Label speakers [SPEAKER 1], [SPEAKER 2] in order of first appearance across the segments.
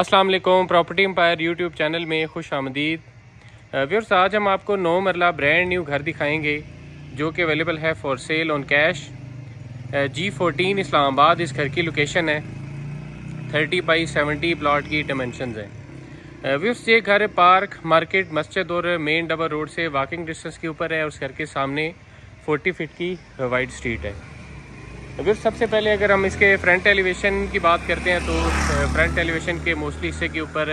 [SPEAKER 1] अस्सलाम वालेकुम property empire YouTube channel में खुश आमदीद। व्यूर्स आज हम आपको नौ मरला ब्रांड न्यू घर दिखाएँगे, जो कि अवेलेबल है for sale on cash G fourteen Islamabad, इस घर की लोकेशन है। थर्टी बाई सेवेंटी प्लाट की डिमेंशन है। व्यूर्स ये घर पार्क मार्केट मस्जिद और मेन डबल रोड से वॉकिंग डिस्टेंस के ऊपर है और उस घर के सामने फोर्टी फिट की वाइड स्ट्रीट है। अगर सबसे पहले अगर हम इसके फ्रंट एलिवेशन की बात करते हैं तो फ्रंट एलिवेशन के मोस्टली हिस्से के ऊपर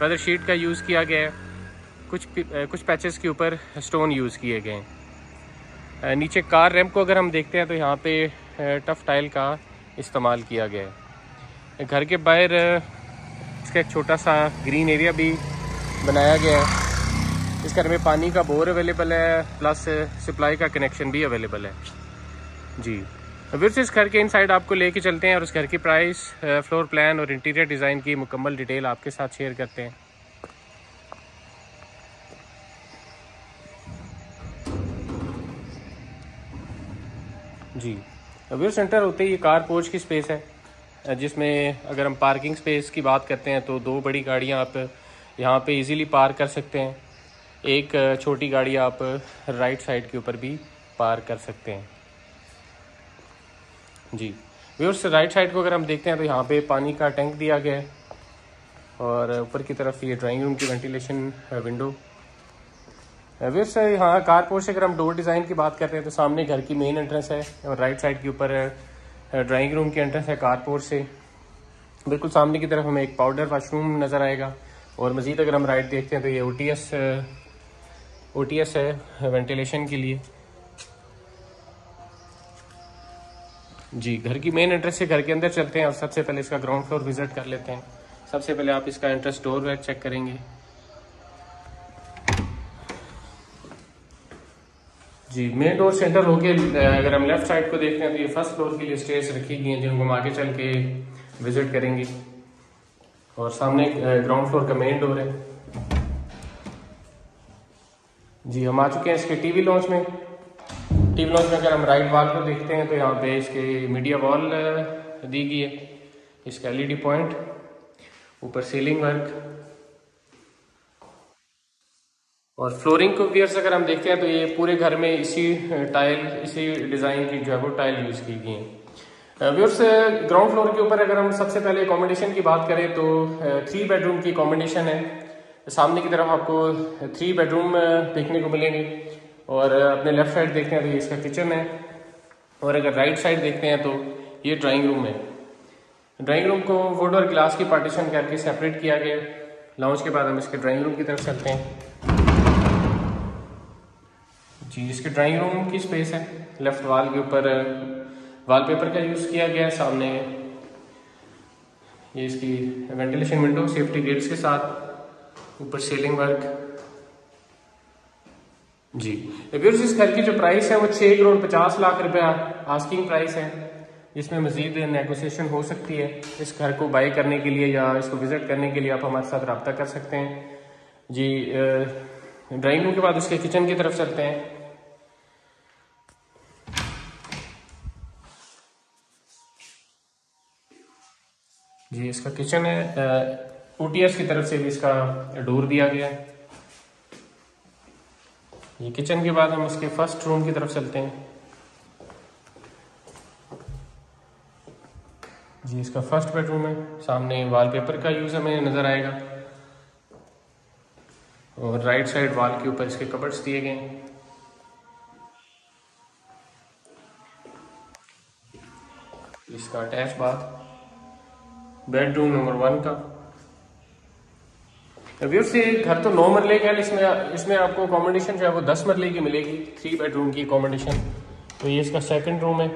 [SPEAKER 1] वेदर शीट का यूज़ किया गया है। कुछ कुछ पैचेस के ऊपर स्टोन यूज़ किए गए हैं। नीचे कार रैम्प को अगर हम देखते हैं तो यहाँ पे टफ टाइल का इस्तेमाल किया गया है। घर के बाहर इसका एक छोटा सा ग्रीन एरिया भी बनाया गया है। इस घर में पानी का बोर अवेलेबल है प्लस सप्लाई का कनेक्शन भी अवेलेबल है। जी। फिर से इस घर के इनसाइड आपको लेके चलते हैं और उस घर की प्राइस फ्लोर प्लान और इंटीरियर डिज़ाइन की मुकम्मल डिटेल आपके साथ शेयर करते हैं। जी। व्यूर सेंटर होते ही ये कार पोच की स्पेस है जिसमें अगर हम पार्किंग स्पेस की बात करते हैं तो दो बड़ी गाड़ियाँ आप यहाँ पे इजीली पार्क कर सकते हैं। एक छोटी गाड़ी आप राइट साइड के ऊपर भी पार्क कर सकते हैं। जी। व्यूर्स राइट साइड को अगर हम देखते हैं तो यहाँ पे पानी का टैंक दिया गया है और ऊपर की तरफ़ ये ड्राइंग रूम की वेंटिलेशन विंडो व्यूर्स यहाँ कार पोर्च अगर हम डोर डिज़ाइन की बात करते हैं तो सामने घर की मेन एंट्रेंस है और राइट साइड के ऊपर ड्राइंग रूम की एंट्रेंस है कार पोर्च से। बिल्कुल सामने की तरफ़ हमें एक पाउडर वाशरूम नज़र आएगा और मज़ीद अगर हम राइट देखते हैं तो ये O T S O T S है वेंटिलेशन के लिए। जी, घर की मेन एंट्रेंस से घर के अंदर चलते हैं और सबसे पहले इसका ग्राउंड फ्लोर विज़िट कर लेते हैं। सबसे पहले आप इसका एंट्रेंस डोर वेट चेक करेंगे। जी मेन डोर सेंटर होके अगर हम लेफ़्ट साइड को देखते हैं तो ये फ़र्स्ट फ्लोर के लिए स्टेज रखी गई हैं, जिनको हम आगे चल के विज़िट करेंगे। और सामने ग्राउंड फ्लोर का मेन डोर है। जी, हम आ चुके हैं इसके टीवी लॉन्च में। टी ब्लॉक में अगर हम राइट वॉल को देखते हैं तो यहाँ पे इसके मीडिया वॉल दी गई है। इसका एलईडी पॉइंट ऊपर सीलिंग वर्क और फ्लोरिंग को वियर्स अगर हम देखते हैं तो ये पूरे घर में इसी टाइल इसी डिज़ाइन की जो है, वो टाइल यूज़ की गई है। व्यूर्स ग्राउंड फ्लोर के ऊपर अगर हम सबसे पहले अकोमोडेशन की बात करें तो थ्री बेडरूम की अकोमोडेशन है। सामने की तरफ़ आपको थ्री बेडरूम देखने को मिलेंगे। और अपने लेफ़्ट साइड देखते हैं तो ये इसका किचन है। और अगर राइट साइड देखते हैं तो ये ड्राइंग रूम है। ड्राइंग रूम को वुड और ग्लास की पार्टीशन करके सेपरेट किया गया। लॉन्च के बाद हम इसके ड्राइंग रूम की तरफ़ चलते हैं। जी, इसके ड्राइंग रूम की स्पेस है। लेफ़्ट वाल के ऊपर वॉलपेपर का यूज़ किया गया है सामने। ये इसकी वेंटिलेशन विंडो सेफ्टी गेट्स के साथ। ऊपर सीलिंग वर्क जी। व्यूर्स इस घर की जो प्राइस है वो छह करोड़ पचास लाख रुपया आस्किंग प्राइस है, जिसमें मजीद नेगोशिएशन हो सकती है इस घर को बाई करने के लिए या इसको विज़िट करने के लिए आप हमारे साथ रब्ता कर सकते हैं। जी ड्राइंग रूम के बाद उसके किचन की तरफ़ चलते हैं। जी, इसका किचन है ओटीएस की तरफ़ से भी इसका डोर दिया गया है। ये किचन के बाद हम इसके फ़र्स्ट रूम की तरफ़ चलते हैं। जी, इसका फ़र्स्ट बेडरूम है। सामने वॉलपेपर का यूज़ हमें नज़र आएगा। और राइट साइड वॉल के ऊपर इसके कबर्ड्स दिए गए हैं। इसका attach bath bedroom number one का। व्यूर से घर तो नौ मरले का इसमें इसमें आपको अकोमोडेशन जो है वो दस मरले की मिलेगी थ्री बेडरूम की अकोमोडेशन तो ये इसका सेकंड रूम है।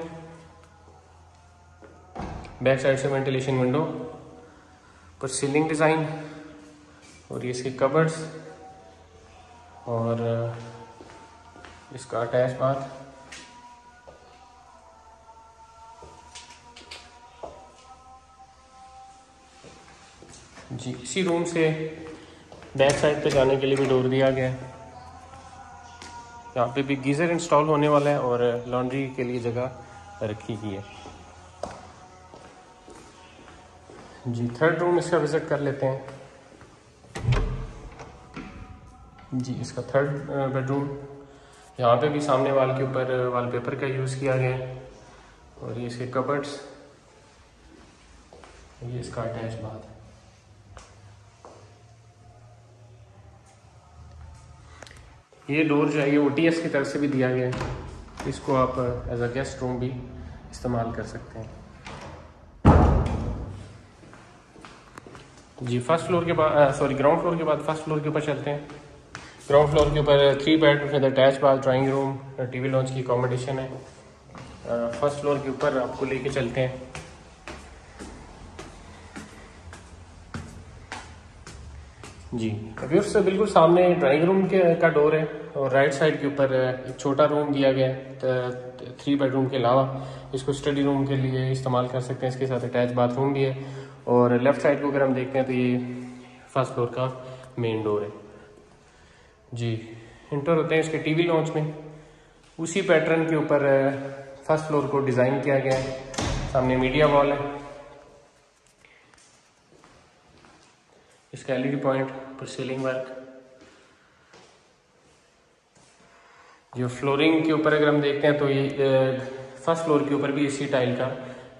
[SPEAKER 1] बैक साइड से वेंटिलेशन विंडो पर सीलिंग डिज़ाइन और ये इसके कबर्ड्स और इसका अटैच बाथ जी, इसी रूम से बैक साइड पे जाने के लिए भी डोर दिया गया है। यहाँ पे भी गीज़र इंस्टॉल होने वाला है और लॉन्ड्री के लिए जगह रखी गई है। जी थर्ड रूम इसका विज़िट कर लेते हैं। जी, इसका थर्ड बेडरूम यहाँ पे भी सामने वाल के ऊपर वॉलपेपर का यूज़ किया गया है। और ये इसके कबर्ड्स ये इसका अटैच बात है। ये डोर जो है, ये ओटीएस की तरफ़ से भी दिया गया है। इसको आप एज अ गेस्ट रूम भी इस्तेमाल कर सकते हैं। जी फ़र्स्ट फ्लोर के बाद सॉरी ग्राउंड फ्लोर के बाद फ़र्स्ट फ्लोर के ऊपर चलते हैं। ग्राउंड फ्लोर के ऊपर three bed with attach bath drawing room TV lounge की अकोमोडेशन है। फ़र्स्ट फ्लोर के ऊपर आपको लेके चलते हैं। जी। उससे बिल्कुल सामने ड्राइंग रूम के, का डोर है और राइट साइड के ऊपर एक छोटा रूम दिया गया है थ्री बेडरूम के अलावा। इसको स्टडी रूम के लिए इस्तेमाल कर सकते हैं। इसके साथ अटैच बाथरूम भी है और लेफ़्ट साइड को अगर हम देखते हैं तो ये फ़र्स्ट फ्लोर का मेन डोर है। जी इंटर होते हैं इसके टीवी लॉन्च में। उसी पैटर्न के ऊपर फ़र्स्ट फ्लोर को डिज़ाइन किया गया है। सामने मीडिया वॉल है। इसका एलईडी पॉइंट सीलिंग वर्क जो फ्लोरिंग के ऊपर अगर हम देखते हैं तो ये फ़र्स्ट फ्लोर के ऊपर भी इसी टाइल का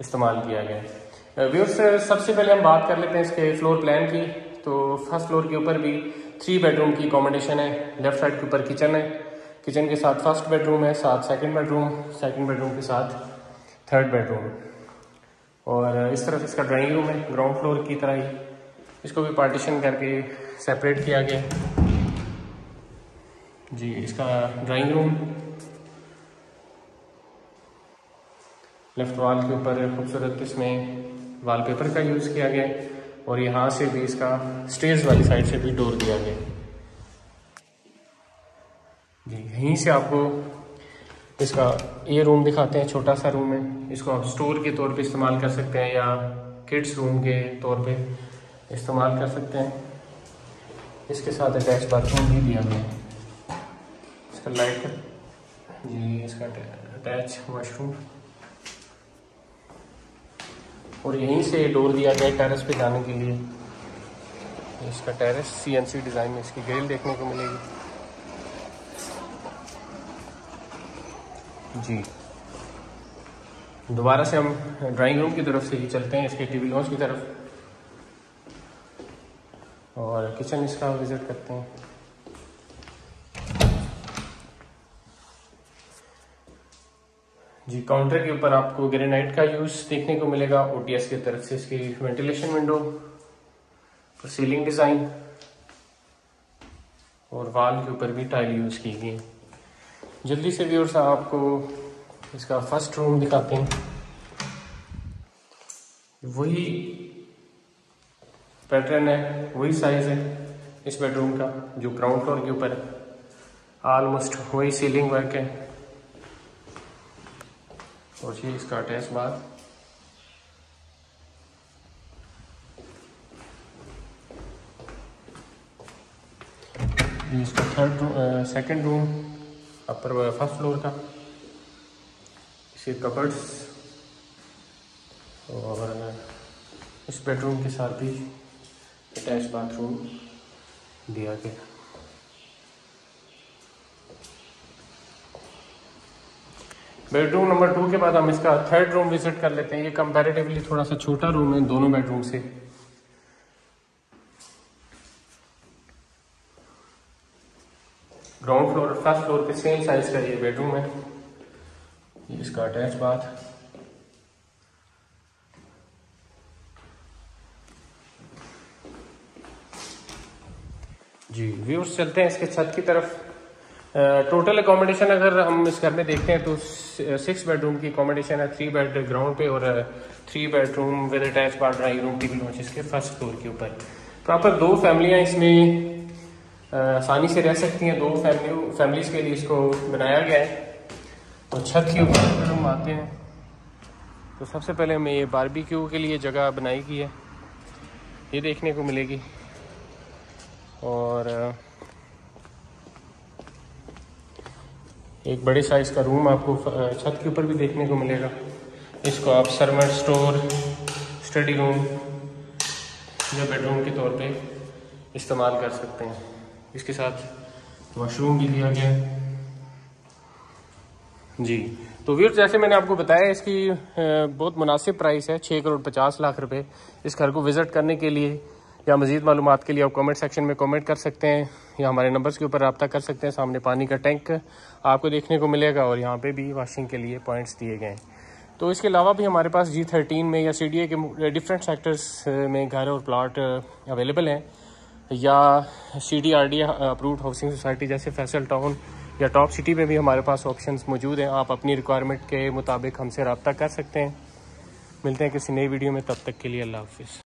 [SPEAKER 1] इस्तेमाल किया गया है। व्यूर्स सबसे पहले हम बात कर लेते हैं इसके फ्लोर प्लान की। तो फ़र्स्ट फ्लोर के ऊपर भी थ्री बेडरूम की अकोमोडेशन है। लेफ़्ट साइड के ऊपर किचन है। किचन के साथ फ़र्स्ट बेडरूम है, साथ सेकंड बेडरूम सेकंड बेडरूम के साथ थर्ड बेडरूम और इस तरफ़ इसका ड्राइंग रूम है ग्राउंड फ्लोर की तरह ही। इसको भी पार्टीशन करके सेपरेट किया गया। जी, इसका ड्राइंग रूम लेफ़्ट वॉल के ऊपर खूबसूरत इसमें वॉलपेपर का यूज़ किया गया और यहाँ से भी इसका स्टेज वाली साइड से भी डोर दिया गया। जी, यहीं से आपको इसका ये रूम दिखाते हैं, छोटा सा रूम है। इसको आप स्टोर के तौर पे इस्तेमाल कर सकते हैं या किड्स रूम के तौर पे। इस्तेमाल कर सकते हैं। इसके साथ अटैच बाथरूम भी दिया गया है। इसका लाइट जी, इसका अटैच वॉशरूम और यहीं से डोर दिया गया टेरेस पे जाने के लिए। इसका टेरेस सीएनसी डिज़ाइन में इसकी ग्रिल देखने को मिलेगी। जी। दोबारा से हम ड्राइंग रूम की तरफ़ से ही चलते हैं, इसके टीवी लॉन्च की तरफ़। और किचन इसका विज़िट करते हैं। जी, काउंटर के ऊपर आपको ग्रेनाइट का यूज़ देखने को मिलेगा ओटीएस की तरफ़ से इसकी वेंटिलेशन विंडो और सीलिंग डिज़ाइन और वाल के ऊपर भी टाइल यूज़ की गई जल्दी से व्यूअर्स आपको इसका फ़र्स्ट रूम दिखाते हैं। वही पैटर्न है, वही साइज़ है इस बेडरूम का, जो ग्राउंड फ्लोर के ऊपर है। ऑलमोस्ट वही सीलिंग वर्क है। और ये इसका अटैच बाद इसका third second room upper first floor का। इसे कबर्ड्स और इस बेडरूम के साथ भी अटैच बाथरूम दिया गया बेडरूम नंबर टू के बाद हम इसका थर्ड रूम विज़िट कर लेते हैं। ये कंपैरेटिवली थोड़ा सा छोटा रूम है दोनों बेडरूम से। ग्राउंड फ्लोर फ़र्स्ट फ्लोर के सेम साइज़ का ये बेडरूम है। ये इसका अटैच बाथ जी व्यूर्स चलते हैं इसके छत की तरफ़। टोटल अकोमोडेशन अगर हम इस घर में देखते हैं तो सिक्स बेडरूम की अकोमोडेशन है थ्री बेड ग्राउंड पे और three bedroom with attach bath drawing room TV lounge इसके फ़र्स्ट फ्लोर के ऊपर। प्रॉपर दो फैमिलियाँ इसमें आसानी से रह सकती हैं। दो फैमिली फैमिलीज़ के लिए इसको बनाया गया है। तो छत के ऊपर अगर हम आते हैं तो सबसे पहले हमें ये बारबेक्यू के लिए जगह बनाई गई है। ये देखने को मिलेगी। और, एक बड़े साइज़ का रूम आपको छत के ऊपर भी देखने को मिलेगा। इसको आप सर्वेंट स्टोर स्टडी रूम या बेडरूम के तौर पे इस्तेमाल कर सकते हैं। इसके साथ वॉशरूम भी दिया गया है। जी। तो व्यूर जैसे मैंने आपको बताया, इसकी बहुत मुनासिब प्राइस है छः करोड़ पचास लाख रुपए। इस घर को विज़िट करने के लिए या मज़ीद मालूम के लिए आप कमेंट सेक्शन में कमेंट कर सकते हैं, या हमारे नंबर्स के ऊपर रबता कर सकते हैं, सामने पानी का टैंक आपको देखने को मिलेगा और यहाँ पे भी वॉशिंग के लिए पॉइंट्स दिए गए हैं। तो इसके अलावा भी हमारे पास जी थर्टीन में या सी डी ए के डिफरेंट सेक्टर्स में घर और प्लाट अवेलेबल हैं, या C D R D approved housing society जैसे फैसल टाउन या टॉप सिटी में भी हमारे पास ऑप्शंस मौजूद हैं। आप अपनी रिक्वायरमेंट के मुताबिक हमसे रबता कर सकते हैं। मिलते हैं किसी नई वीडियो में, तब तक के लिए अल्लाह हाफिज़।